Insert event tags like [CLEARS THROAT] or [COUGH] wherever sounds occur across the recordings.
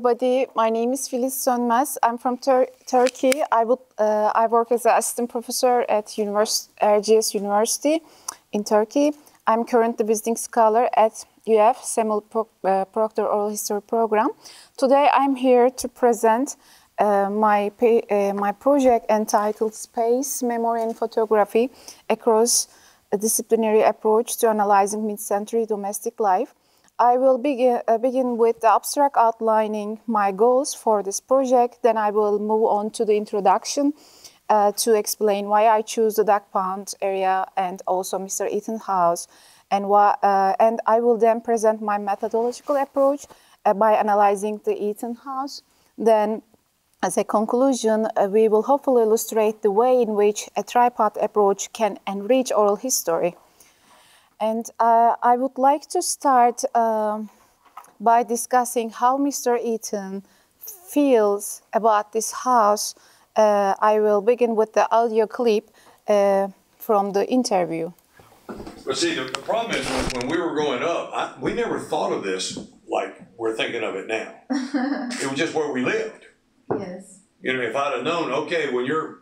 Everybody. My name is Filiz Sönmez. I'm from Tur Turkey. I, uh, I work as an assistant professor at Univers Erciyes University in Turkey. I'm currently visiting scholar at UF Samuel Pro uh, Proctor Oral History Program. Today, I'm here to present uh, my, uh, my project entitled Space, Memory and Photography across a disciplinary approach to analyzing mid-century domestic life. I will begin, uh, begin with the abstract outlining my goals for this project. Then I will move on to the introduction uh, to explain why I choose the Duck Pond area and also Mr. Eaton House. And, why, uh, and I will then present my methodological approach uh, by analyzing the Eaton House. Then as a conclusion, uh, we will hopefully illustrate the way in which a tripart approach can enrich oral history. And uh, I would like to start um, by discussing how Mr. Eaton feels about this house. Uh, I will begin with the audio clip uh, from the interview. But see, the, the problem is when, when we were growing up, I, we never thought of this like we're thinking of it now. [LAUGHS] it was just where we lived. Yes. You know, if I'd have known, okay, when you're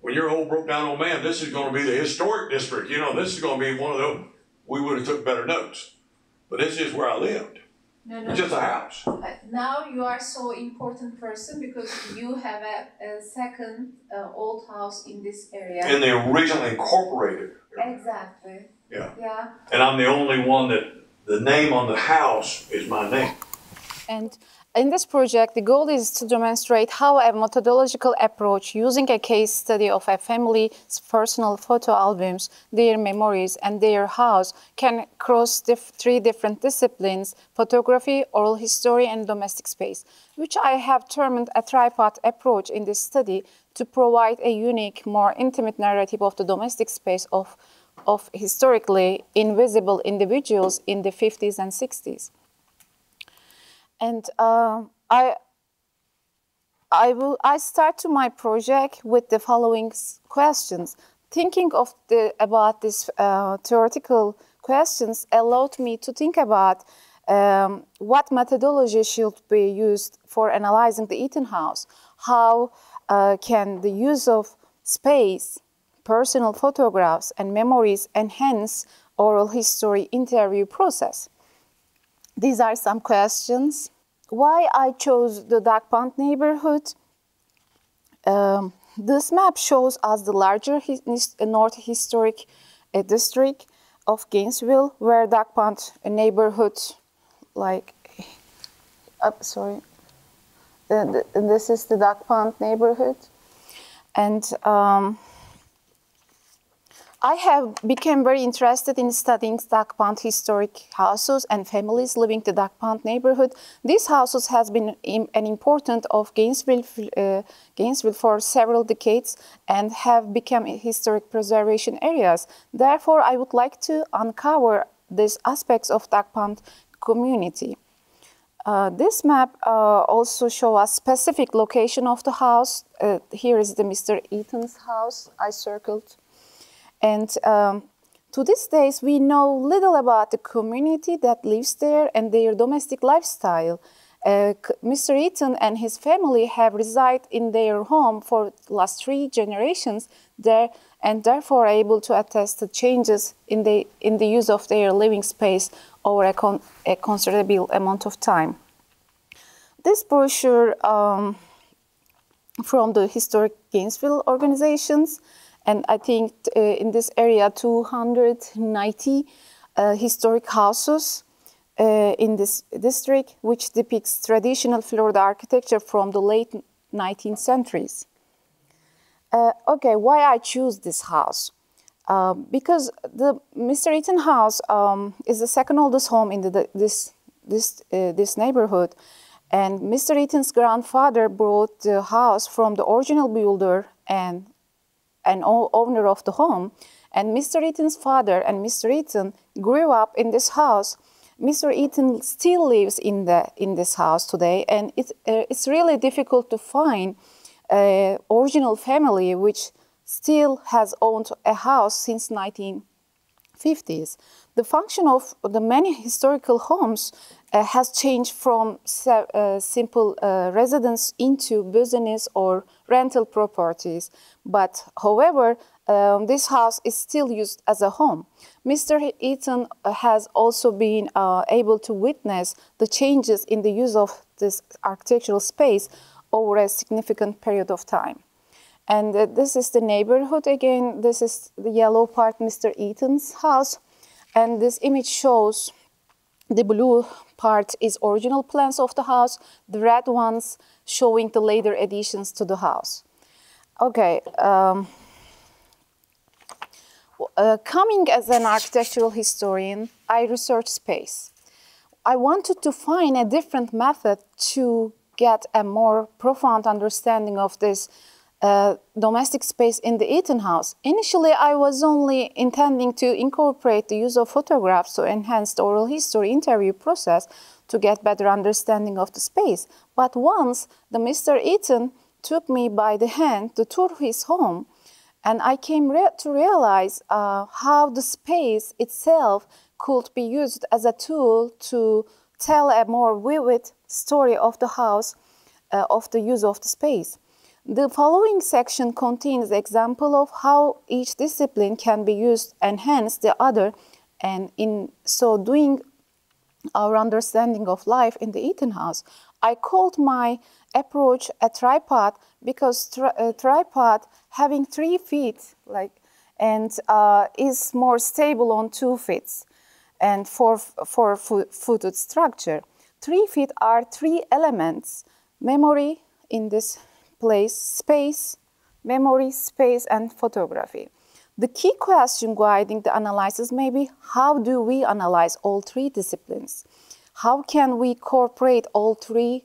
when you're old broke down old man, this is going to be the historic district. You know, this is going to be one of those we would have took better notes. But this is where I lived. No, no. It's just a house. Uh, now you are so important person because you have a, a second uh, old house in this area. And they originally incorporated. exactly. Yeah. Yeah. And I'm the only one that the name on the house is my name. And in this project, the goal is to demonstrate how a methodological approach using a case study of a family's personal photo albums, their memories, and their house can cross three different disciplines photography, oral history, and domestic space, which I have termed a tripart approach in this study to provide a unique, more intimate narrative of the domestic space of, of historically invisible individuals in the 50s and 60s. And uh, I, I will I start to my project with the following questions. Thinking of the about these uh, theoretical questions allowed me to think about um, what methodology should be used for analyzing the Eaton House. How uh, can the use of space, personal photographs, and memories enhance oral history interview process? These are some questions why I chose the Duck Pond neighborhood. Um, this map shows us the larger his North Historic uh, District of Gainesville, where Duck Pond neighborhood, like, uh, sorry, the, this is the Duck Pond neighborhood. And um, I have become very interested in studying Duck Pond historic houses and families living the Duck Pond neighborhood. These houses has been an important of Gainesville, uh, Gainesville for several decades and have become historic preservation areas. Therefore, I would like to uncover these aspects of Duck Pond community. Uh, this map uh, also shows a specific location of the house. Uh, here is the Mr. Eaton's house I circled and um, to this days, we know little about the community that lives there and their domestic lifestyle. Uh, Mr. Eaton and his family have resided in their home for the last three generations there and therefore are able to attest to changes in the, in the use of their living space over a, con a considerable amount of time. This brochure um, from the historic Gainesville organizations and I think uh, in this area, 290 uh, historic houses uh, in this district, which depicts traditional Florida architecture from the late 19th centuries. Uh, okay, why I choose this house? Um, because the Mr. Eaton house um, is the second oldest home in the, this, this, uh, this neighborhood. And Mr. Eaton's grandfather brought the house from the original builder and an owner of the home. And Mr. Eaton's father and Mr. Eaton grew up in this house. Mr. Eaton still lives in, the, in this house today, and it, uh, it's really difficult to find an original family which still has owned a house since 1950s. The function of the many historical homes uh, has changed from uh, simple uh, residence into business or rental properties. But however, um, this house is still used as a home. Mr. Eaton has also been uh, able to witness the changes in the use of this architectural space over a significant period of time. And uh, this is the neighborhood again. This is the yellow part, Mr. Eaton's house. And this image shows the blue part is original plans of the house, the red ones showing the later additions to the house. Okay. Um, uh, coming as an architectural historian, I researched space. I wanted to find a different method to get a more profound understanding of this uh, domestic space in the Eaton house. Initially, I was only intending to incorporate the use of photographs to enhance the oral history interview process to get better understanding of the space. But once the Mr. Eaton took me by the hand to tour his home, and I came re to realize uh, how the space itself could be used as a tool to tell a more vivid story of the house, uh, of the use of the space. The following section contains example of how each discipline can be used enhance the other, and in so doing, our understanding of life in the Eaton house. I called my approach a tripod because tri a tripod having three feet like and uh, is more stable on two feet and four four footed structure. Three feet are three elements: memory in this place, space, memory, space, and photography. The key question guiding the analysis may be how do we analyze all three disciplines? How can we incorporate all three,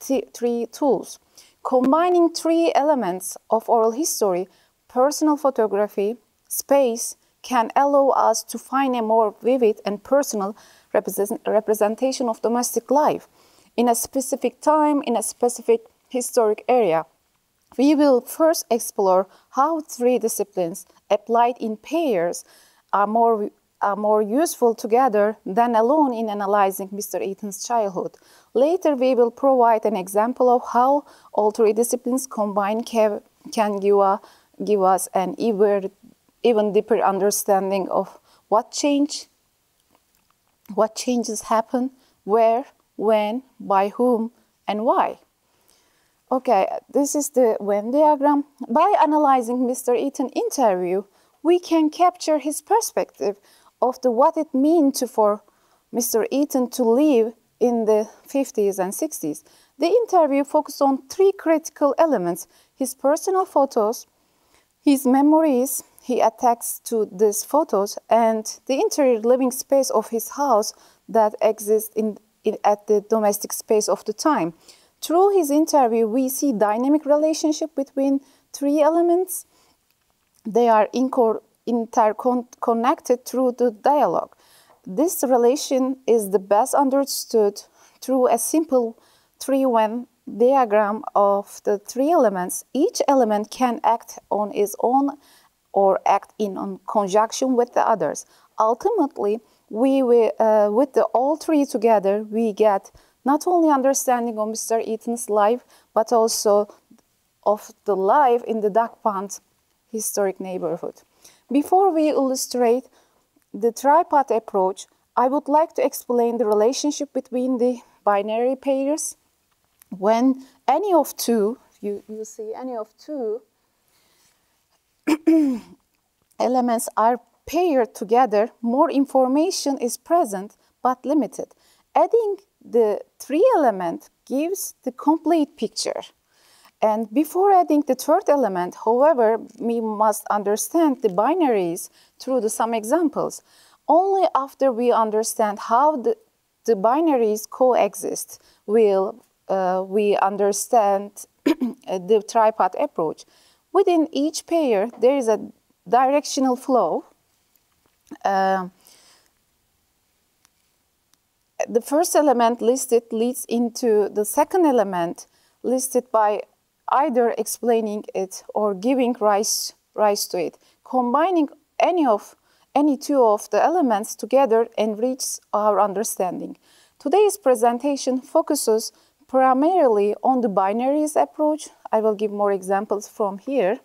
three tools? Combining three elements of oral history, personal photography, space, can allow us to find a more vivid and personal represent representation of domestic life in a specific time, in a specific historic area. We will first explore how three disciplines applied in pairs are more, are more useful together than alone in analyzing Mr. Eaton's childhood. Later, we will provide an example of how all three disciplines combined can, can give, a, give us an even, even deeper understanding of what change, what changes happen, where, when, by whom, and why. Okay, this is the Venn diagram. By analyzing Mr. Eaton interview, we can capture his perspective of the what it means for Mr. Eaton to live in the 50s and 60s. The interview focused on three critical elements his personal photos, his memories he attached to these photos, and the interior living space of his house that exists in, in, at the domestic space of the time. Through his interview, we see dynamic relationship between three elements. They are interconnected through the dialogue. This relation is the best understood through a simple three-Venn diagram of the three elements. Each element can act on its own or act in conjunction with the others. Ultimately, we, uh, with the all three together, we get not only understanding of Mr. Eaton's life, but also of the life in the Duck Pond historic neighborhood. Before we illustrate the tripod approach, I would like to explain the relationship between the binary pairs. When any of two, you, you see any of two [CLEARS THROAT] elements are paired together, more information is present but limited. Adding the three element gives the complete picture. And before adding the third element, however, we must understand the binaries through the, some examples. Only after we understand how the, the binaries coexist will uh, we understand [CLEARS THROAT] the tripod approach. Within each pair, there is a directional flow. Uh, the first element listed leads into the second element listed by either explaining it or giving rise, rise to it. Combining any of any two of the elements together enriches our understanding. Today's presentation focuses primarily on the binaries approach. I will give more examples from here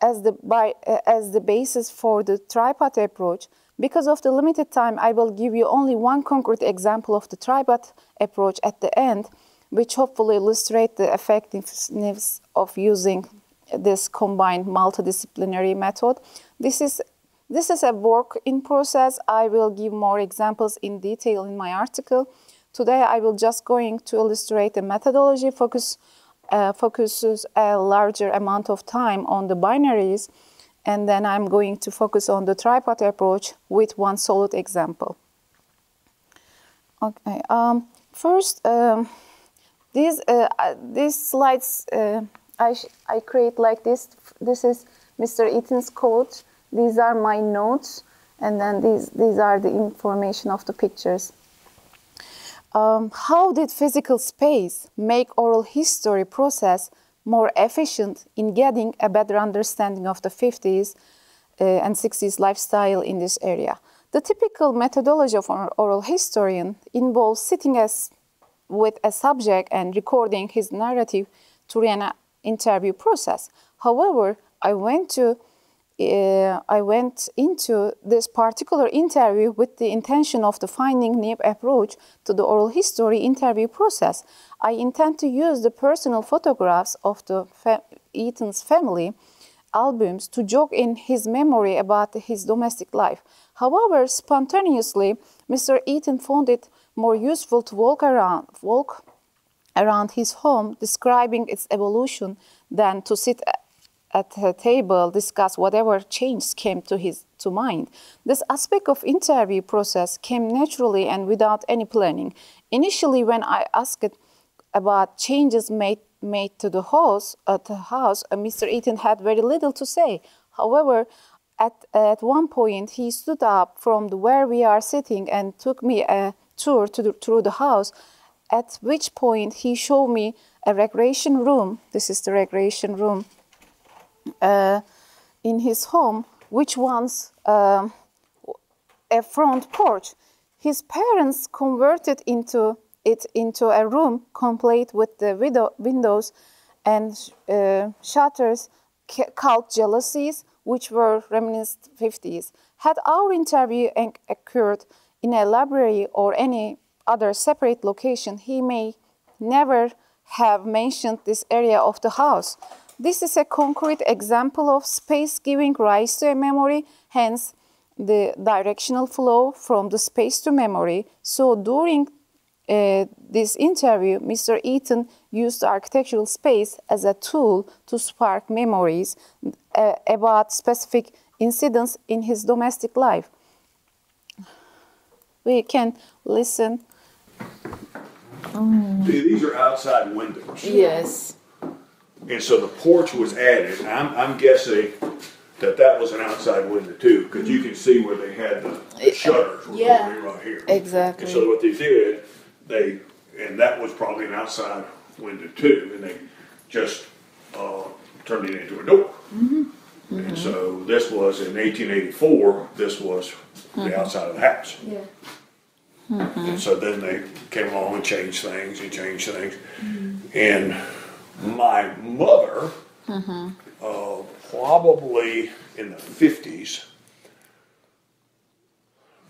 as the, by, uh, as the basis for the tripod approach. Because of the limited time, I will give you only one concrete example of the tripod approach at the end, which hopefully illustrate the effectiveness of using this combined multidisciplinary method. This is this is a work in process. I will give more examples in detail in my article. Today I will just going to illustrate the methodology focus uh, focuses a larger amount of time on the binaries and then I'm going to focus on the tripod approach with one solid example. Okay, um, first, um, these, uh, uh these slides uh, I, I create like this. This is Mr. Eaton's code these are my notes, and then these, these are the information of the pictures. Um, how did physical space make oral history process more efficient in getting a better understanding of the 50s uh, and 60s lifestyle in this area? The typical methodology of an oral historian involves sitting as with a subject and recording his narrative through an interview process. However, I went to uh, I went into this particular interview with the intention of the finding new approach to the oral history interview process. I intend to use the personal photographs of the fa Eaton's family albums to jog in his memory about his domestic life. However, spontaneously, Mr. Eaton found it more useful to walk around, walk around his home, describing its evolution, than to sit at a table discuss whatever changes came to his to mind. This aspect of interview process came naturally and without any planning. Initially, when I asked about changes made made to the house at the house, uh, Mr. Eaton had very little to say. However, at, at one point, he stood up from the, where we are sitting and took me a tour to the, through the house. At which point, he showed me a recreation room. This is the recreation room uh, in his home, which once uh, a front porch. His parents converted into it into a room complete with the window, windows and uh, shutters called jalousies, which were reminiscent 50s. Had our interview occurred in a library or any other separate location, he may never have mentioned this area of the house. This is a concrete example of space giving rise to a memory, hence the directional flow from the space to memory. So during uh, this interview, Mr. Eaton used architectural space as a tool to spark memories uh, about specific incidents in his domestic life. We can listen. See, these are outside windows. Yes. And so the porch was added. I'm, I'm guessing that that was an outside window too, because you can see where they had the, the shutters were Yeah. right here. Exactly. And so what they did, they, and that was probably an outside window too, and they just, uh, turned it into a door. Mm-hmm. And mm-hmm. so this was in eighteen eighty-four, this was the mm-hmm. outside of the house. Yeah. And so then they came along and changed things and changed things. And my mother, mm-hmm. uh, probably in the fifties,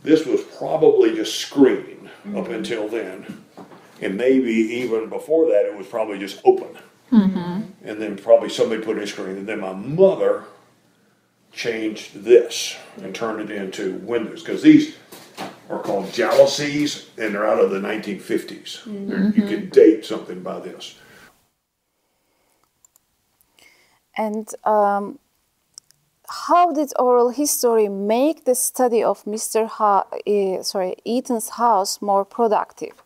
this was probably just screening up mm-hmm. until then. And maybe even before that, it was probably just open. Mm-hmm. And then probably somebody put in a screen. And then my mother changed this and turned it into windows. Because these are called jalousies and they're out of the 1950s. You can date something by this. And um, how did oral history make the study of Mr. Ha- uh, sorry, Eaton's house more productive?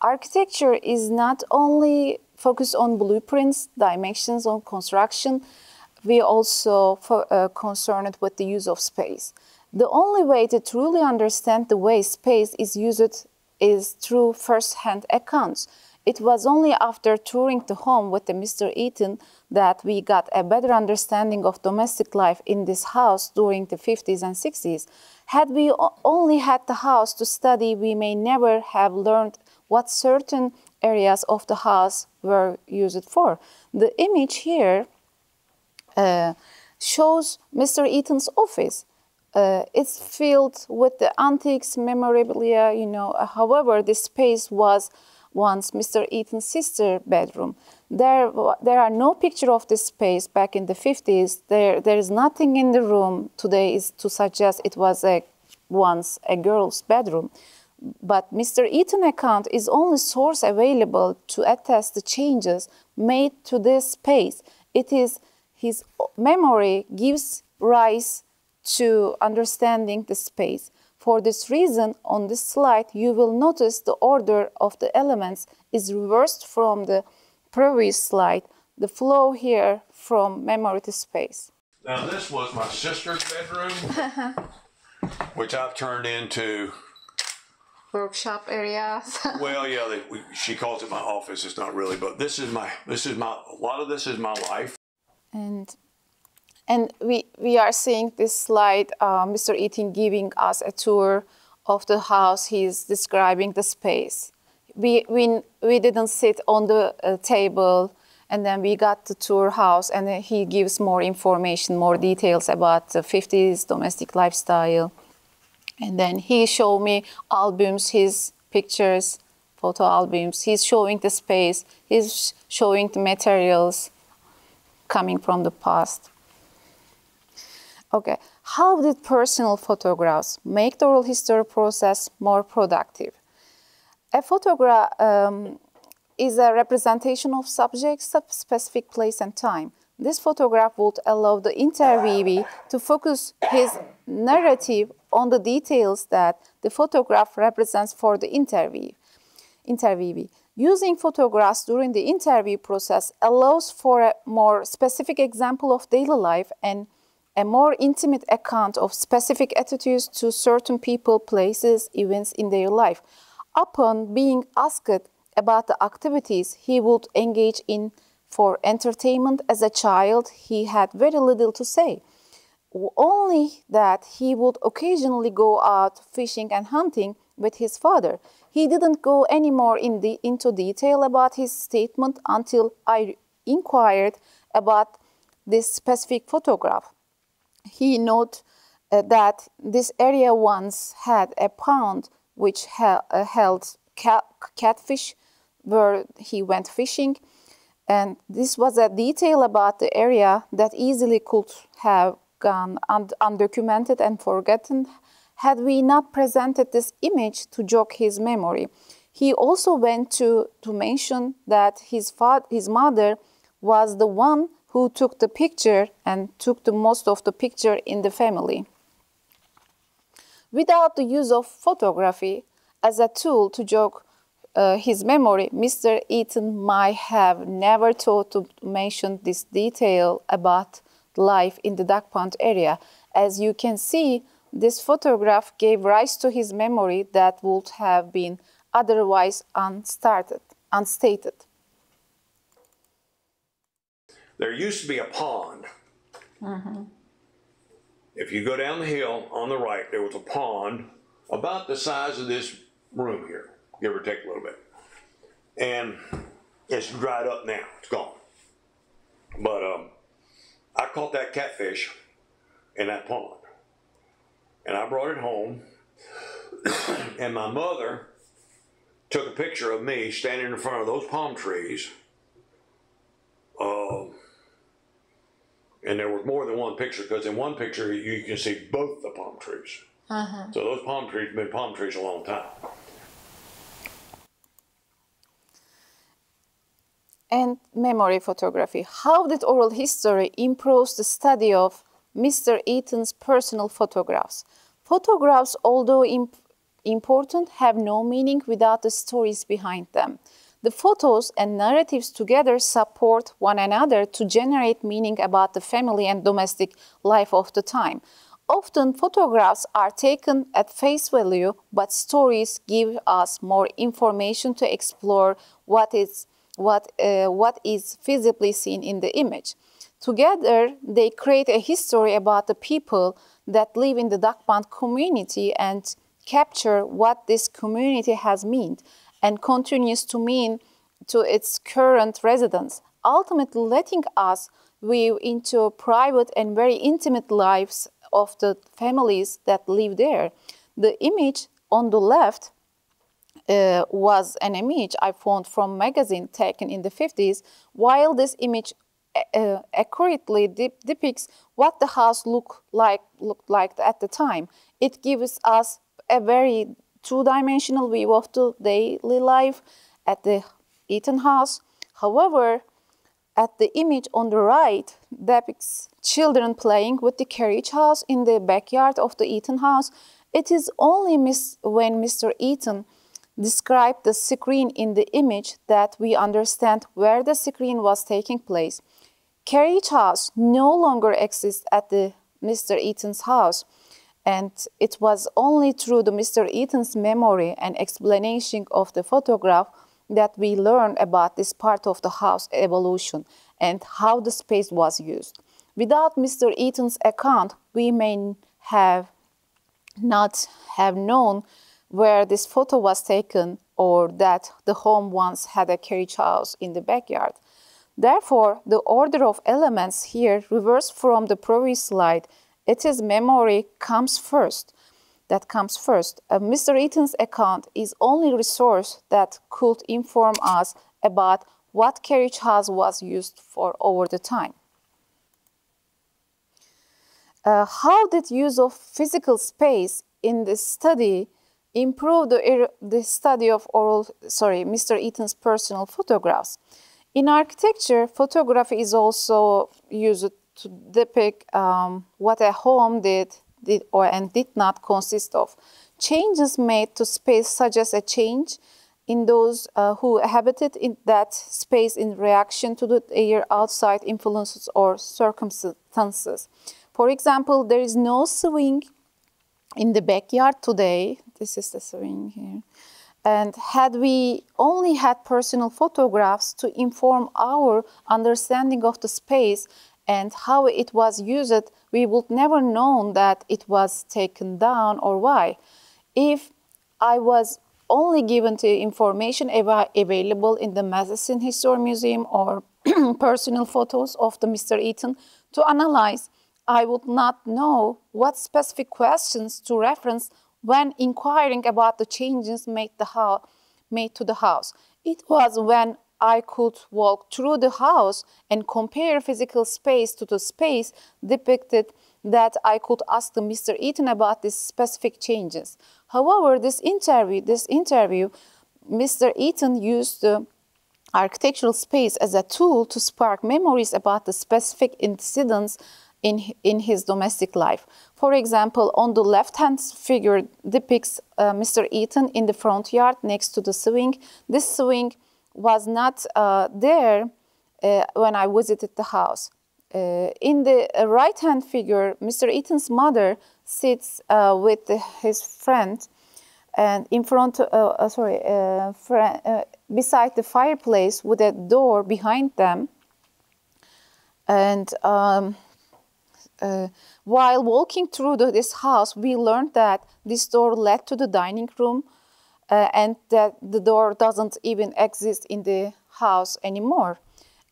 Architecture is not only focused on blueprints, dimensions, on construction. We also uh, concerned with the use of space. The only way to truly understand the way space is used is through first-hand accounts. It was only after touring the home with the Mr. Eaton that we got a better understanding of domestic life in this house during the 50s and 60s. Had we only had the house to study, we may never have learned what certain areas of the house were used for. The image here uh, shows Mr. Eaton's office. Uh, it's filled with the antiques, memorabilia, you know. However, this space was once Mr. Eaton's sister bedroom. There, there are no picture of this space back in the 50s. There, there is nothing in the room today is to suggest it was a once a girl's bedroom. But Mr. Eaton account is only source available to attest the changes made to this space. It is his memory gives rise to understanding the space. For this reason, on this slide, you will notice the order of the elements is reversed from the previous slide, the flow here from memory to space. Now, this was my sister's bedroom, [LAUGHS] which I've turned into workshop areas. [LAUGHS] well, yeah, they, we, she calls it my office. It's not really, but this is my this is my a lot of this is my life. And and we we are seeing this slide, uh, Mr. Eaton giving us a tour of the house. He's describing the space. We we we didn't sit on the uh, table. And then we got the tour house, and he gives more information, more details about the 50s domestic lifestyle. And then he showed me albums, his pictures, photo albums. He's showing the space. He's showing the materials coming from the past. Okay, how did personal photographs make the oral history process more productive? A photograph um, is a representation of subjects of specific place and time. This photograph would allow the interviewee to focus his narrative on the details that the photograph represents for the interview. interviewee. Using photographs during the interview process allows for a more specific example of daily life and a more intimate account of specific attitudes to certain people, places, events in their life. Upon being asked about the activities he would engage in for entertainment as a child, he had very little to say only that he would occasionally go out fishing and hunting with his father. He didn't go any more in into detail about his statement until I inquired about this specific photograph. He noted uh, that this area once had a pond which uh, held cat- catfish where he went fishing. And this was a detail about the area that easily could have gone un undocumented and forgotten had we not presented this image to jog his memory. He also went to, to mention that his, his mother was the one who took the picture and took the most of the picture in the family. Without the use of photography as a tool to jog uh, his memory, Mr. Eaton might have never thought to mention this detail about life in the Duck Pond area. As you can see, this photograph gave rise to his memory that would have been otherwise unstarted, unstated. There used to be a pond. Mm-hmm. If you go down the hill on the right, there was a pond about the size of this room here, give or take a little bit. And it's dried up now, it's gone. But um, I caught that catfish in that pond. And I brought it home. [COUGHS] and my mother took a picture of me standing in front of those palm trees. Um, and there was more than one picture because in one picture you can see both the palm trees. Uh-huh. So those palm trees have been palm trees a long time. and memory photography. How did oral history improve the study of Mr. Eaton's personal photographs? Photographs, although imp important, have no meaning without the stories behind them. The photos and narratives together support one another to generate meaning about the family and domestic life of the time. Often photographs are taken at face value, but stories give us more information to explore what is, what, uh, what is visibly seen in the image. Together, they create a history about the people that live in the Duck Pond community and capture what this community has meant and continues to mean to its current residents, ultimately letting us view into private and very intimate lives of the families that live there. The image on the left uh, was an image I found from magazine taken in the 50s, while this image uh, accurately depicts what the house like looked like at the time. It gives us a very two-dimensional view of the daily life at the Eaton house. However, at the image on the right depicts children playing with the carriage house in the backyard of the Eaton house. It is only miss when Mr. Eaton described the screen in the image that we understand where the screen was taking place. Carriage house no longer exists at the Mr. Eaton's house, and it was only through the Mr. Eaton's memory and explanation of the photograph that we learned about this part of the house evolution and how the space was used. Without Mr. Eaton's account, we may have not have known where this photo was taken or that the home once had a carriage house in the backyard. Therefore, the order of elements here reversed from the previous slide. It is memory comes first. That comes first. Uh, Mr. Eaton's account is only resource that could inform us about what carriage house was used for over the time. Uh, how did use of physical space in this study improve the, the study of oral, sorry, Mr. Eaton's personal photographs? In architecture, photography is also used to depict um, what a home did, did or and did not consist of. Changes made to space suggest a change in those uh, who habited in that space in reaction to the air outside influences or circumstances. For example, there is no swing in the backyard today. This is the swing here. And had we only had personal photographs to inform our understanding of the space and how it was used, we would never known that it was taken down or why. If I was only given the information av available in the Matheson History Museum or [CLEARS THROAT] personal photos of the Mr. Eaton to analyze, I would not know what specific questions to reference when inquiring about the changes made, the made to the house. It was when I could walk through the house and compare physical space to the space depicted that I could ask the Mr. Eaton about these specific changes. However, this interview, this interview, Mr. Eaton used the architectural space as a tool to spark memories about the specific incidents in, in his domestic life. For example, on the left-hand figure depicts uh, Mr. Eaton in the front yard next to the swing. This swing was not uh, there uh, when I visited the house. Uh, in the right-hand figure, Mr. Eaton's mother sits with his friend and in front, sorry, beside the fireplace with a door behind them. And um, uh, while walking through the, this house, we learned that this door led to the dining room uh, and that the door doesn't even exist in the house anymore.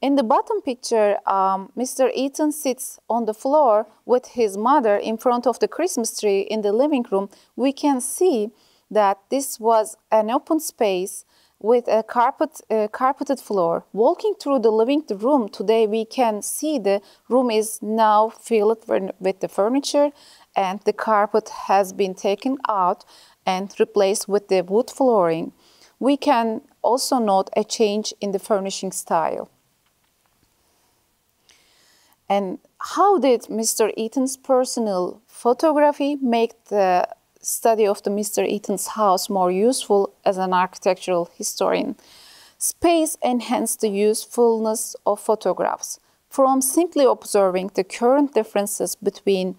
In the bottom picture, um, Mr. Eaton sits on the floor with his mother in front of the Christmas tree in the living room. We can see that this was an open space with a carpet, uh, carpeted floor. Walking through the living room today, we can see the room is now filled with the furniture and the carpet has been taken out and replaced with the wood flooring. We can also note a change in the furnishing style. And how did Mr. Eaton's personal photography make the study of the Mr. Eaton's house more useful as an architectural historian. Space enhanced the usefulness of photographs. From simply observing the current differences between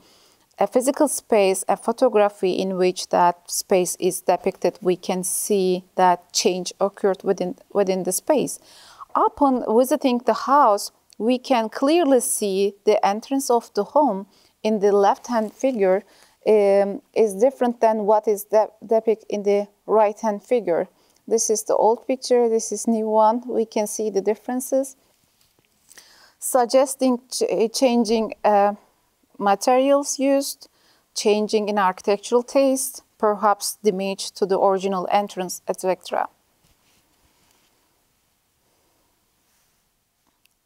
a physical space, a photography in which that space is depicted, we can see that change occurred within, within the space. Upon visiting the house, we can clearly see the entrance of the home in the left hand figure um, is different than what is de- depicted in the right hand figure. This is the old picture, this is new one. We can see the differences, suggesting ch- changing uh, materials used, changing in architectural taste, perhaps damage to the original entrance, etc.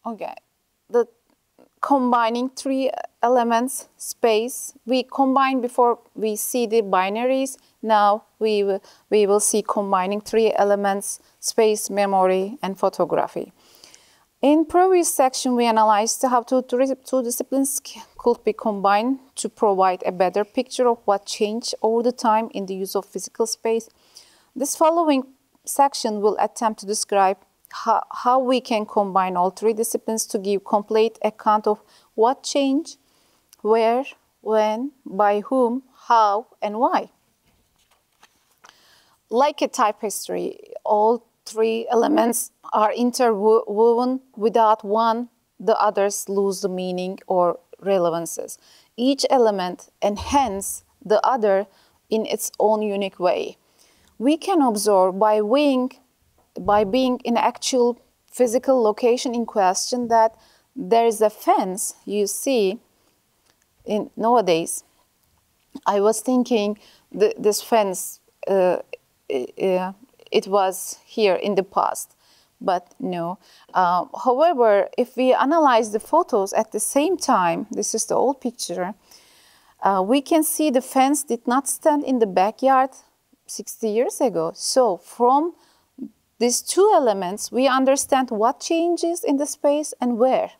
Okay, the combining three elements, space, we combine before we see the binaries. Now we we will see combining three elements, space, memory, and photography. In previous section, we analyzed how two, disciplines could be combined to provide a better picture of what changed over the time in the use of physical space. This following section will attempt to describe how, how we can combine all three disciplines to give complete account of what changed, where, when, by whom, how, and why. Like a type history, all three elements are interwoven without one, the others lose the meaning or relevances. Each element enhances the other in its own unique way. We can observe by being, by being in actual physical location in question that there is a fence you see in nowadays. I was thinking th- this fence uh, uh, it was here in the past but no. Uh, however, if we analyze the photos at the same time, this is the old picture, uh, we can see the fence did not stand in the backyard 60 years ago. So from these two elements, we understand what changes in the space and where.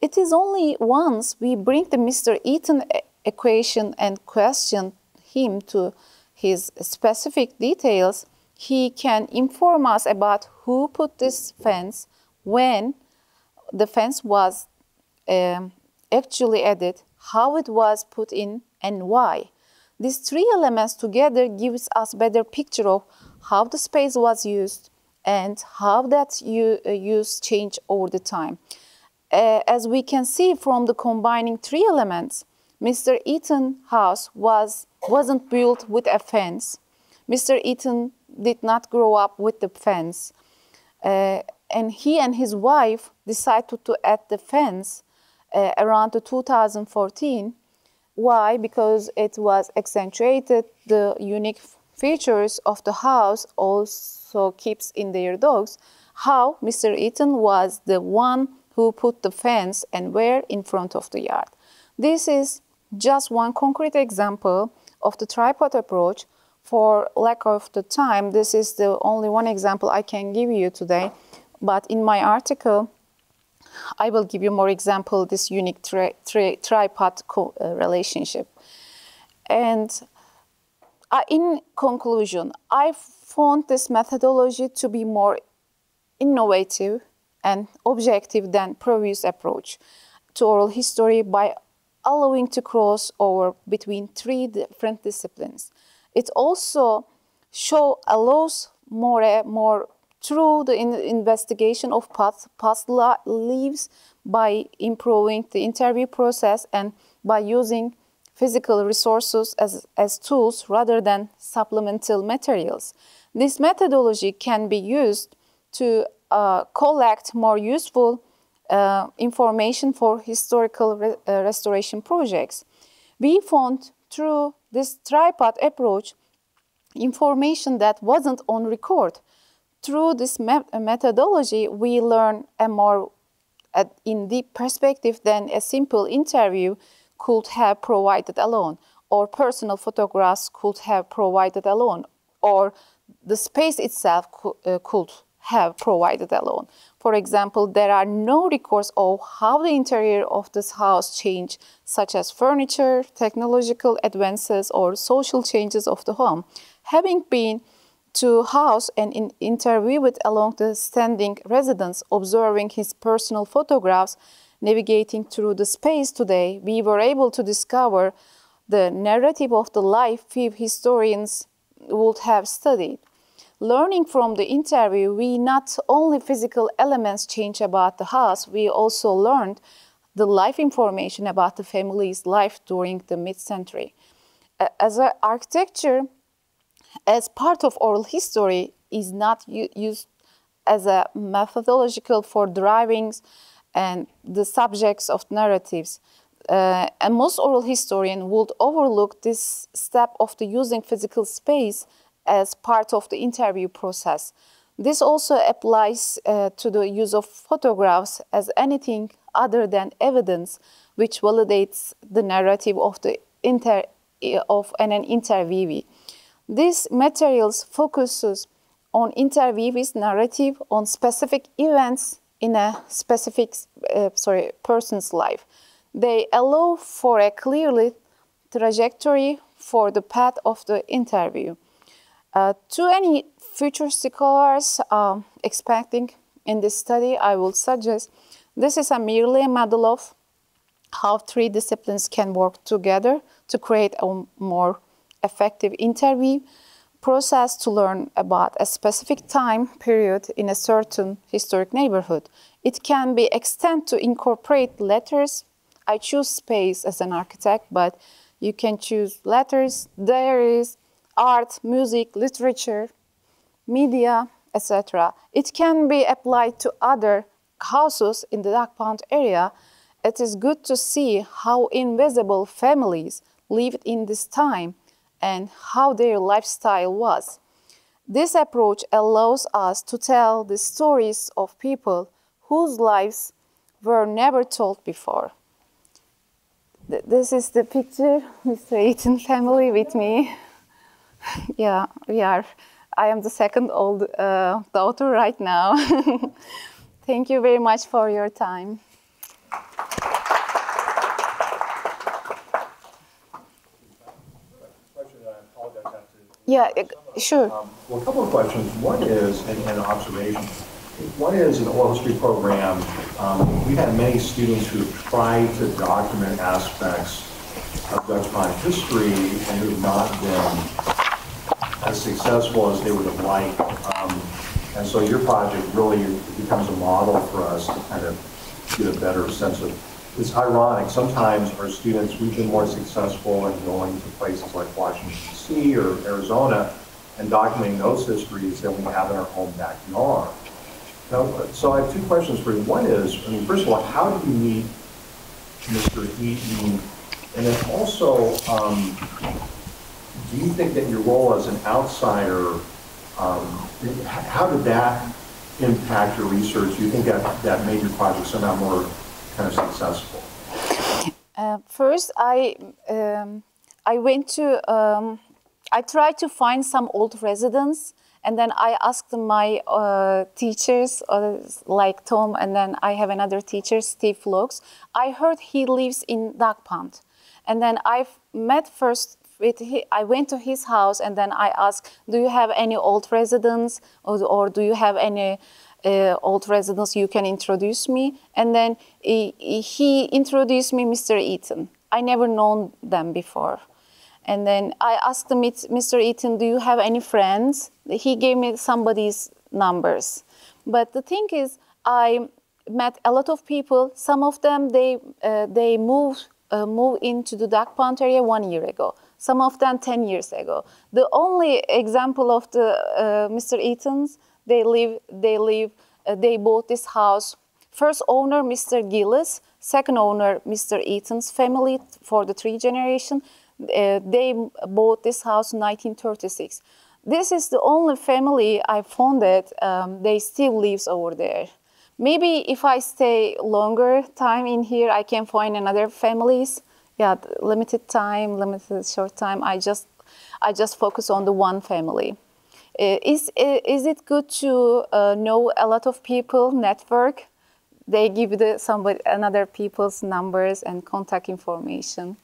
It is only once we bring the Mr. Eaton equation and question him to his specific details he can inform us about who put this fence, when the fence was um, actually added, how it was put in, and why. These three elements together gives us a better picture of how the space was used and how that uh, use changed over the time. Uh, as we can see from the combining three elements, Mr. Eaton house was wasn't built with a fence. Mr. Eaton did not grow up with the fence. Uh, and he and his wife decided to add the fence uh, around 2014. Why? Because it was accentuated the unique features of the house also keeps in their dogs. How Mr. Eaton was the one who put the fence and where in front of the yard. This is just one concrete example of the tripod approach for lack of the time, this is the only one example I can give you today. But in my article, I will give you more example this unique tri tri tripod uh, relationship. And uh, in conclusion, I found this methodology to be more innovative and objective than previous approach to oral history by allowing to cross over between three different disciplines. It also show allows more more through the in investigation of past, past lives by improving the interview process and by using physical resources as, as tools rather than supplemental materials. This methodology can be used to uh, collect more useful uh, information for historical re uh, restoration projects. We found through this tripod approach information that wasn't on record. Through this me methodology, we learn a more in deep perspective than a simple interview could have provided alone, or personal photographs could have provided alone, or the space itself uh, could have provided alone. For example, there are no records of how the interior of this house changed, such as furniture, technological advances, or social changes of the home. Having been to house and in interviewed along the standing residence, observing his personal photographs, navigating through the space today, we were able to discover the narrative of the life few historians would have studied. Learning from the interview, we not only physical elements change about the house, we also learned the life information about the family's life during the mid-century. As an architecture, as part of oral history, is not used as a methodological for drivings and the subjects of narratives. Uh, and most oral historian would overlook this step of the using physical space as part of the interview process. This also applies uh, to the use of photographs as anything other than evidence which validates the narrative of the inter of an, an interviewee. These materials focuses on interviewee's narrative on specific events in a specific uh, sorry person's life. They allow for a clearly trajectory for the path of the interview. Uh, to any future scholars uh, expecting in this study, I will suggest this is a merely a model of how three disciplines can work together to create a more effective interview process to learn about a specific time period in a certain historic neighborhood. It can be extended to incorporate letters. I choose space as an architect, but you can choose letters, diaries, art, music, literature, media, etc. It can be applied to other houses in the Duck Pond area. It is good to see how invisible families lived in this time and how their lifestyle was. This approach allows us to tell the stories of people whose lives were never told before. This is the picture, [LAUGHS] Mr. Eaton family with me. Yeah, we are. I am the second old uh, daughter right now. [LAUGHS] Thank you very much for your time. Yeah, sure. Um, well, a couple of questions. One is, and, and an observation. One is an oral history program, um, we've had many students who have tried to document aspects of Duck Pond history and who have not been as successful as they would have liked. Um, and so your project really becomes a model for us to kind of get a better sense of it's ironic. Sometimes our students, we've been more successful in going to places like Washington, D.C. or Arizona and documenting those histories than we have in our own backyard. Now, so I have two questions for you. One is, I mean, first of all, how did you meet Mr. Eaton? And then also, um, do you think that your role as an outsider, um, how did that impact your research? Do you think that, that made your project somehow more kind of successful? Uh, first, I um, I went to um, I tried to find some old residents, and then I asked my uh, teachers, uh, like Tom, and then I have another teacher, Steve Flokes. I heard he lives in Duck Pond, and then I met first with he, I went to his house, and then I asked, "Do you have any old residents, or, or do you have any?" uh, old residents, you can introduce me. And then he, he introduced me Mr. Eaton. I never known them before. And then I asked him, Mr. Eaton, do you have any friends? He gave me somebody's numbers. But the thing is, I met a lot of people. Some of them, they, uh, they moved, uh, moved into the Duck Pond area one year ago. Some of them 10 years ago. The only example of the uh, Mr. Eaton's they live, they live, uh, they bought this house. First owner, Mr. Gillis. Second owner, Mr. Eaton's family for the three generation. Uh, they bought this house in 1936. This is the only family I found um, they still lives over there. Maybe if I stay longer time in here, I can find another families. Yeah, limited time, limited short time. I just, I just focus on the one family. Is, is it good to uh, know a lot of people, network? They give the somebody another people's numbers and contact information.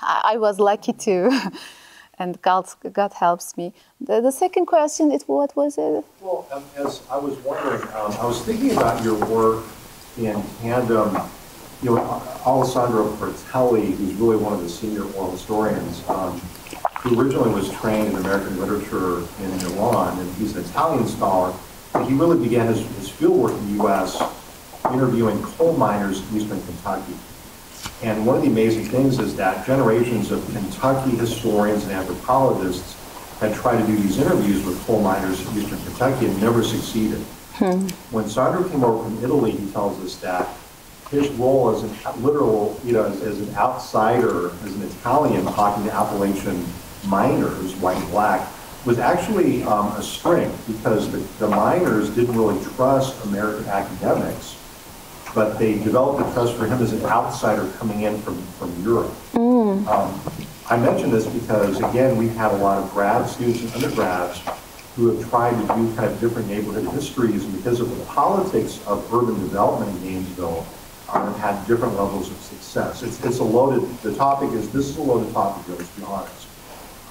I, I was lucky too, [LAUGHS] and God, God helps me. The, the second question is what was it? Well, um, as I was wondering, um, I was thinking about your work in tandem you know, Alessandro Portelli, who's really one of the senior oral historians, um, who originally was trained in American literature in Milan, and he's an Italian scholar, and he really began his, his fieldwork in the U.S. interviewing coal miners in eastern Kentucky. And one of the amazing things is that generations of Kentucky historians and anthropologists had tried to do these interviews with coal miners in eastern Kentucky and never succeeded. When Sandro came over from Italy, he tells us that his role as an literal, you know, as, as an outsider, as an Italian talking to Appalachian miners, white and black, was actually um, a strength because the, the miners didn't really trust American academics, but they developed a trust for him as an outsider coming in from, from Europe. Um, I mention this because, again, we've had a lot of grad students and undergrads who have tried to do kind of different neighborhood histories, and because of the politics of urban development in Gainesville, have had different levels of success. It's, it's a loaded, the topic is, this is a loaded topic, let's be honest.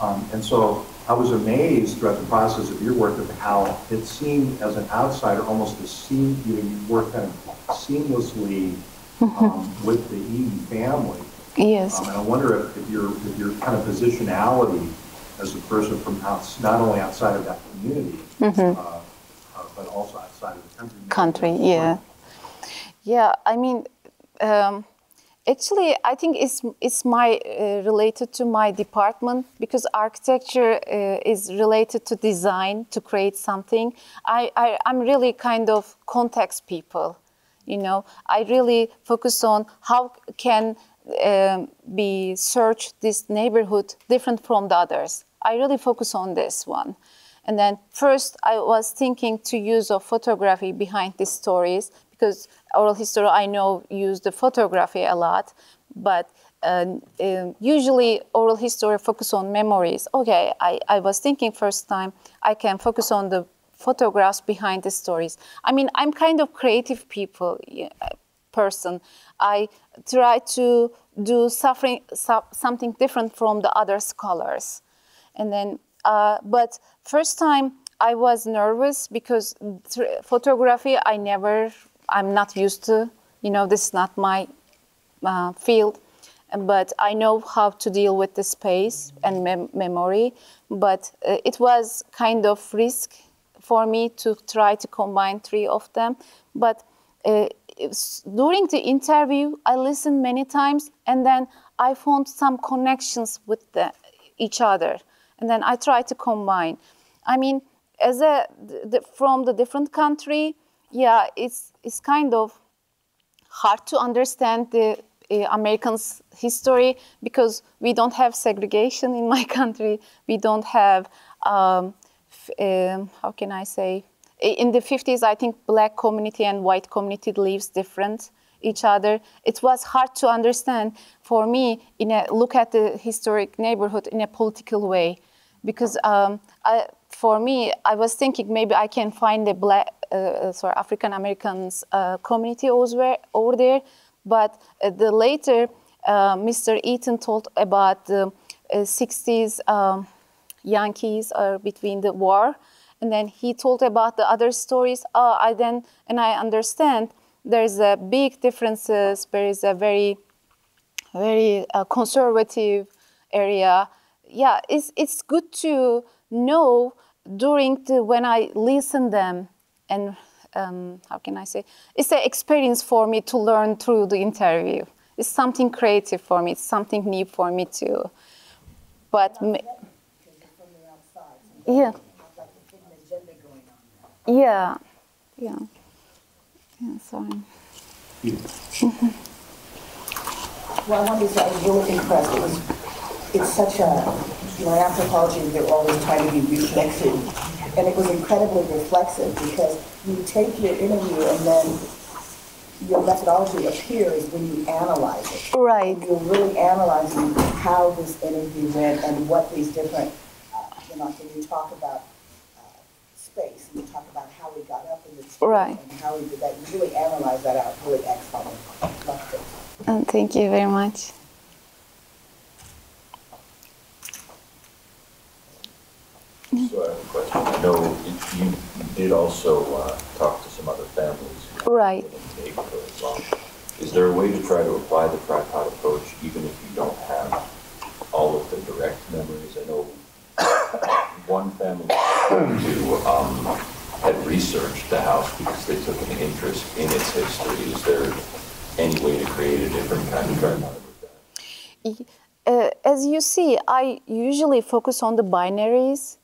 Um, and so I was amazed throughout the process of your work of how it seemed as an outsider almost to seem, you know, you work kind of seamlessly um, with the Eaton family. Yes. Um, and I wonder if, if your if your kind of positionality as a person from outs, not only outside of that community, uh, uh, but also outside of the country. country yeah yeah i mean um, actually i think it's it's my uh, related to my department because architecture uh, is related to design to create something. I, I i'm really kind of context people you know. I really focus on how can um, be search this neighborhood different from the others. I really focus on this one. And then first I was thinking to use of photography behind these stories because oral history I know use the photography a lot, but uh, usually oral history focus on memories. Okay, I, I was thinking first time I can focus on the photographs behind the stories. I mean, I'm kind of creative people person. I try to do suffering, so, something different from the other scholars. And then, uh, but first time I was nervous because photography I never, I'm not used to. You know, this is not my uh, field, but I know how to deal with the space and mem- memory. But uh, it was kind of risk for me to try to combine three of them. But uh, during the interview, I listened many times, and then I found some connections with the, each other, and then I tried to combine. I mean, as a the, from the different country, yeah, it's it's kind of hard to understand the uh, Americans' history because we don't have segregation in my [LAUGHS] country. We don't have um, um, how can I say in the 50s, I think black community and white community lives different each other. It was hard to understand for me in a look at the historic neighborhood in a political way, because um, I, for me, I was thinking maybe I can find a black, uh, sorry, African Americans uh, community over, over there, but uh, the later uh, Mr. Eaton told about the 60s uh, um, Yankees between the war and then he told about the other stories. Oh, I then and I understand there's a big differences. There is a very, very uh, conservative area. Yeah, it's it's good to know during the when I listen them and um, how can I say? It's an experience for me to learn through the interview. It's something creative for me. It's something new for me too. But yeah. Yeah, yeah, yeah. Sorry. [LAUGHS] Well, I wanted to say I was really impressed. It's such a, you know, in anthropology, they're always trying to be reflexive. And it was incredibly reflexive because you take your interview and then your methodology appears when you analyze it. Right. You're really analyzing how this interview went and what these different, uh, you know, when you talk about space, and you talk about how we got up in the space right. and how we did that. You really analyze that out really excellent. And thank you very much. So I have a question. I know you did also uh, talk to some other families. Right. In the neighborhood as well. Is there a way to try to apply the tripod approach even if you don't have all of the direct memories? I know one family who um, had researched the house because they took an interest in its history. Is there any way to create a different kind of tripod with that? Uh, as you see, I usually focus on the binaries.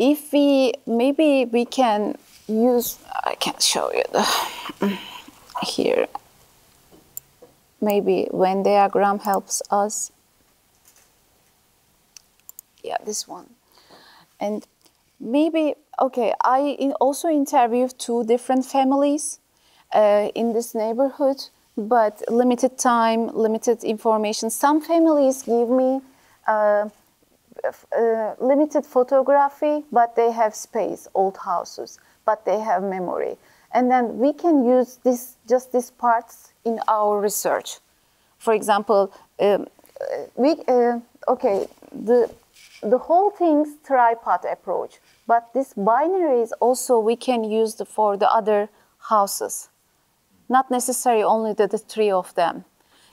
If we maybe we can use, I can show you the here. Maybe Venn diagram helps us. Yeah, this one. And maybe okay. I in also interviewed two different families uh, in this neighborhood, but limited time, limited information. Some families give me uh, uh, limited photography, but they have space, old houses, but they have memory. And then we can use this just these parts in our research. For example, um, uh, we uh, okay the the whole thing's tripod approach, but this binaries also we can use the, for the other houses not necessarily only the, the three of them.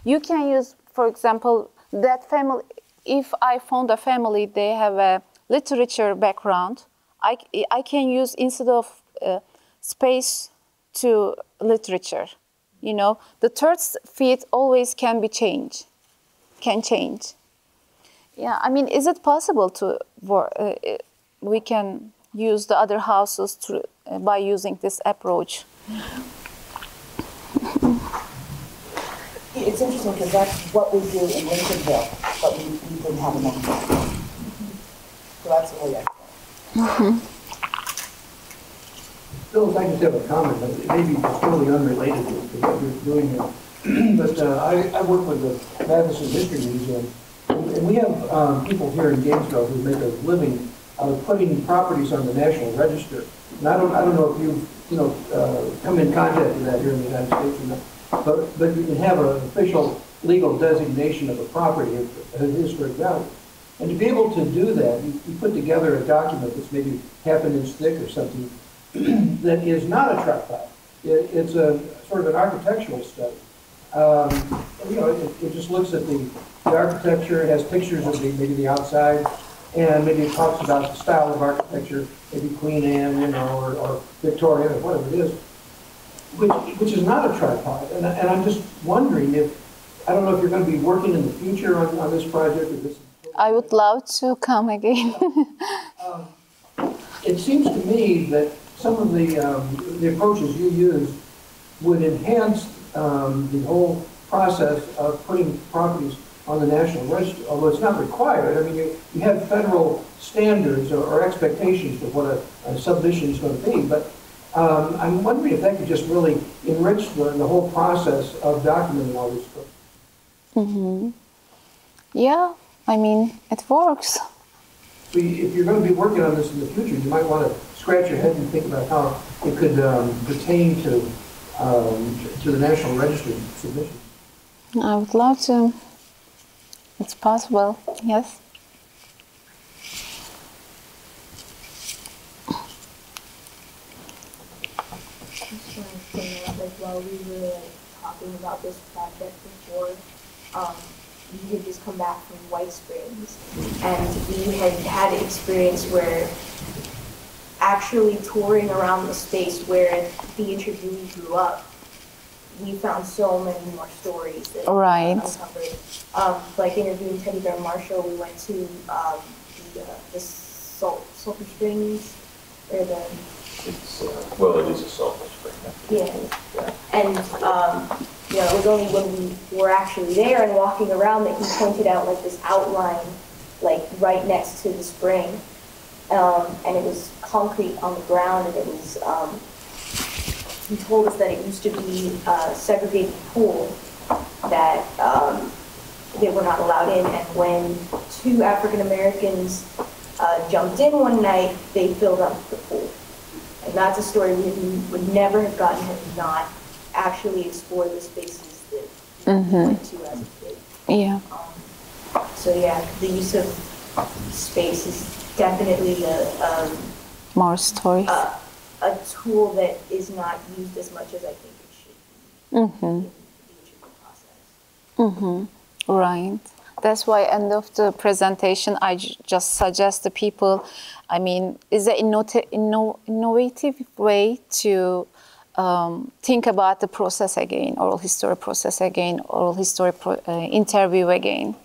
You can use, for example, that family. If I found a family, they have a literature background. I, I can use instead of uh, space to literature. You know, the third feet always can be changed, can change. Yeah, I mean, is it possible to wor- uh, uh, we can use the other houses to, uh, by using this approach? It's interesting because that's what we do in Lincolnville, but we, we didn't have enough time. So that's the way I. Phil, if I just have a comment, but it may be totally unrelated to to what you're doing here. [CLEARS THROAT] But uh, I, I work with the Matheson History Museum, and and we have um, people here in Gainesville who make a living out of putting properties on the National Register. And I don't, I don't know if you've, you know, uh, come in contact with that here in the United States or not, but, but you can have an official legal designation of a property of of historic value. And to be able to do that, you you put together a document that's maybe half an inch thick or something, [CLEARS THROAT] that is not a tripod. It, it's a sort of an architectural study. Um, you know, it, it just looks at the, the architecture, it has pictures of the, maybe the outside, and maybe it talks about the style of architecture, maybe Queen Anne, you know, or, or Victorian, or whatever it is, which, which is not a tripod. And, and I'm just wondering if, I don't know if you're gonna be working in the future on, on this project, or this. I would love to come again. [LAUGHS] It seems to me that some of the, um, the approaches you use would enhance, um, the whole process of putting properties on the National Register, although it's not required. I mean, you, you have federal standards or, or expectations of what a, a submission is gonna be, but, um, I'm wondering if that could just really enrich the, the whole process of documenting all these things. yeah, I mean, it works. So if you're going to be working on this in the future, you might want to scratch your head and think about how it could um, pertain to, um, to the National Register submission. I would love to. It's possible, yes. just one thing, like while we were like, talking about this project before, um, we had just come back from White Springs, and we had had experience where actually touring around the space where the interviewee grew up, we found so many more stories that we Right. uncovered. Um, like interviewing Teddy Bear Marshall, we went to um, the, uh, the Salt, Sulphur Springs, or the It's, uh, well, it is a sulfur spring. yeah. And, um, you know, it was only when we were actually there and walking around that he pointed out like this outline, like right next to the spring. Um, and it was concrete on the ground and it was, um, he told us that it used to be a segregated pool that, um, they were not allowed in. And when two African Americans, uh, jumped in one night, they filled up the pool. That's a story we would- never have gotten had we not actually explored the spaces that we went to as a kid. Yeah. Um, So yeah, the use of space is definitely a, um, More stories. a, a tool that is not used as much as I think it should be. Mm-hmm. future. Right. That's why end of the presentation, I j- just suggest the people, I mean, is an inno- innovative way to um, think about the process again, oral history process again, oral history pro- uh, interview again.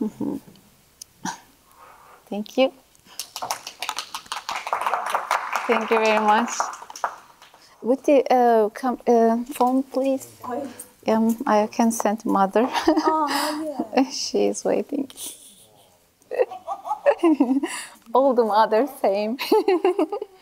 Mhm. Thank you. Thank you very much. Would the uh, com- uh, phone, please. Um, I can send mother. [LAUGHS] she is waiting. [LAUGHS] All the mothers same. [LAUGHS]